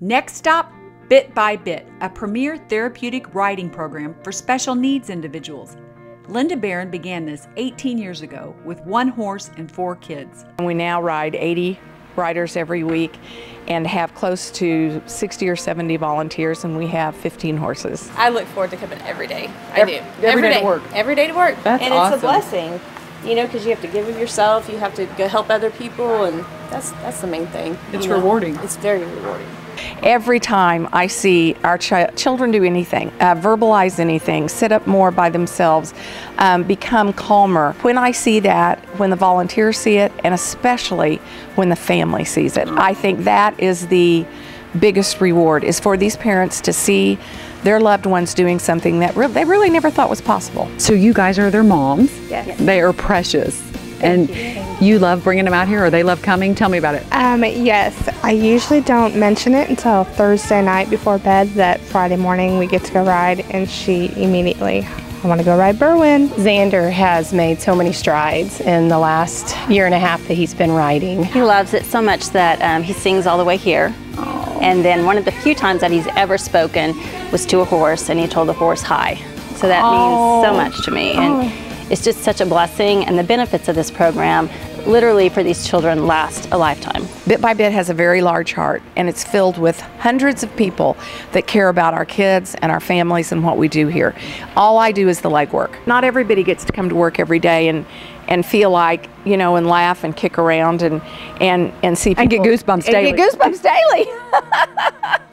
Next stop, Bit by Bit, a premier therapeutic riding program for special needs individuals. Linda Barron began this 18 years ago with one horse and four kids. We now ride 80 riders every week and have close to 60 or 70 volunteers and we have 15 horses. I look forward to coming every day. I Every- do. every day to work. Every day to work. That's and awesome. it's a blessing. You know, because you have to give of yourself, you have to go help other people, and that's that's the main thing. It's you know. rewarding. It's very rewarding. Every time I see our chi- children do anything, uh, verbalize anything, sit up more by themselves, um, become calmer, when I see that, when the volunteers see it, and especially when the family sees it, I think that is the biggest reward is for these parents to see their loved ones doing something that re- they really never thought was possible. So you guys are their moms. Yes. They are precious. and you love bringing them out here or they love coming? Tell me about it. Um, yes, I usually don't mention it until Thursday night before bed that Friday morning we get to go ride, and she immediately, I want to go ride Berwin. Xander has made so many strides in the last year and a half that he's been riding. He loves it so much that um, he sings all the way here. And then one of the few times that he's ever spoken was to a horse, and he told the horse hi. So that means so oh. much to me. Oh. And it's just such a blessing, and the benefits of this program literally for these children last a lifetime. Bit by Bit has a very large heart, and it's filled with hundreds of people that care about our kids and our families and what we do here. All I do is the legwork. Not everybody gets to come to work every day and and feel like you know and laugh and kick around and and and see people And get goosebumps and daily. get goosebumps daily.